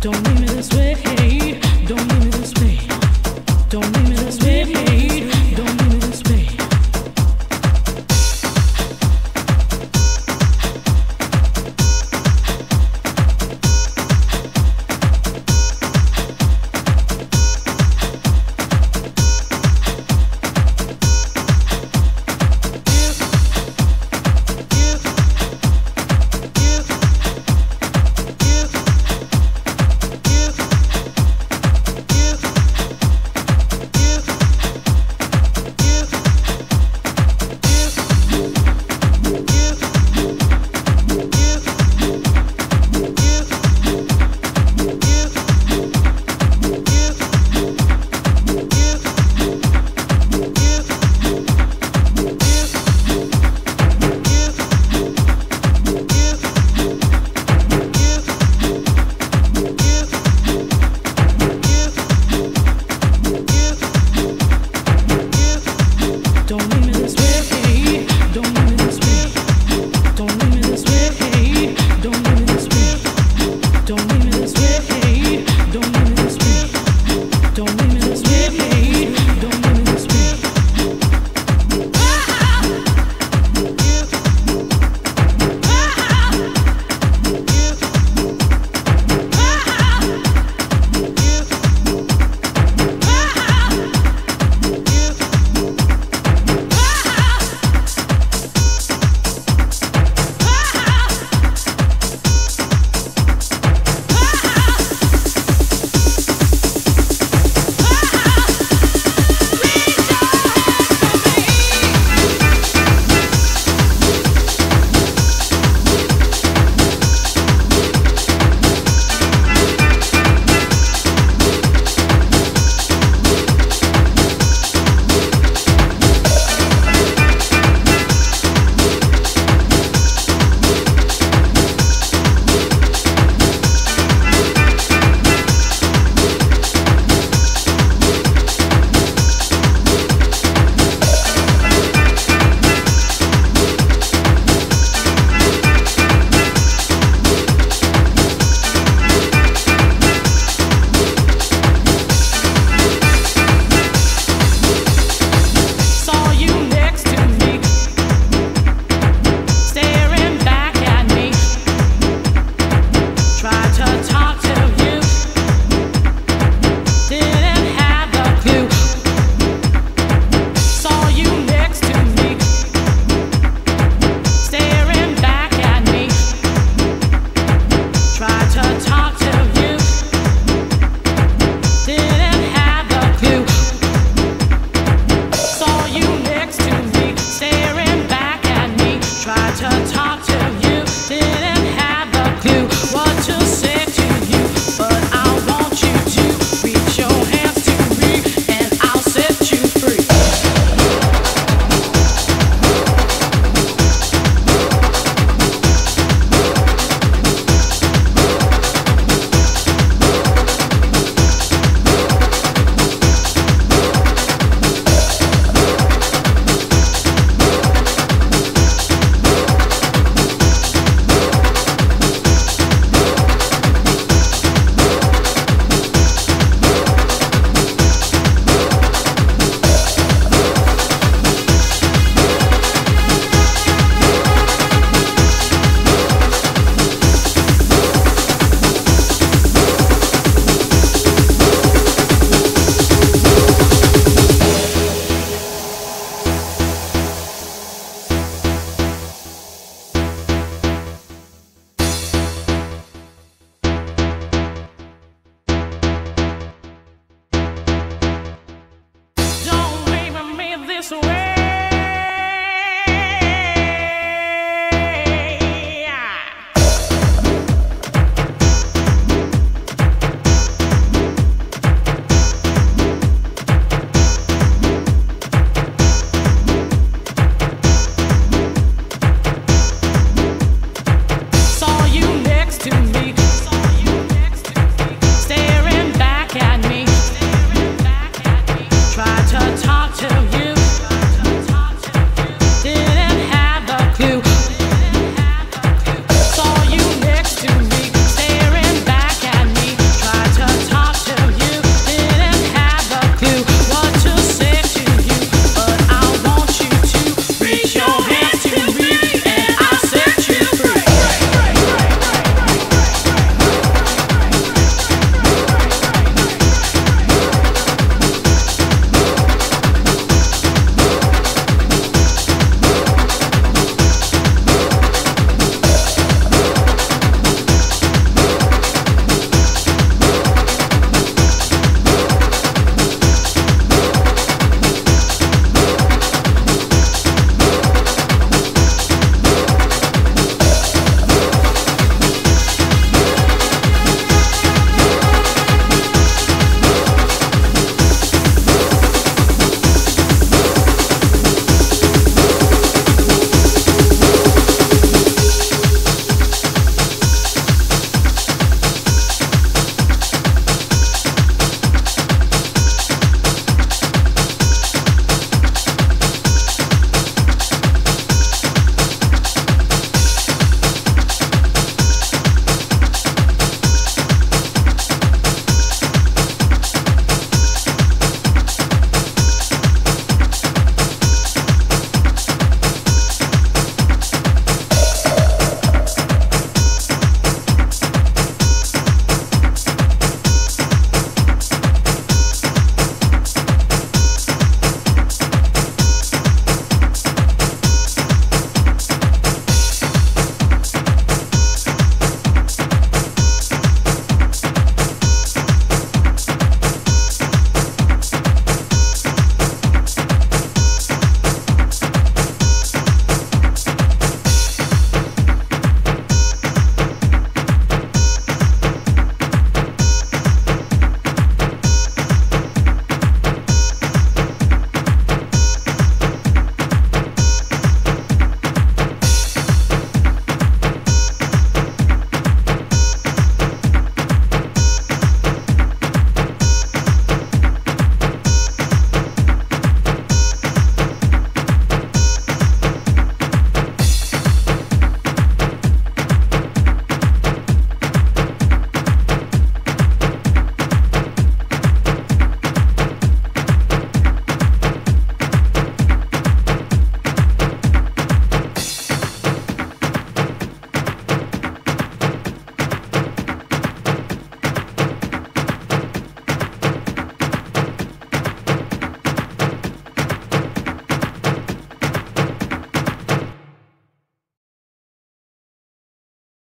Don't leave me this way.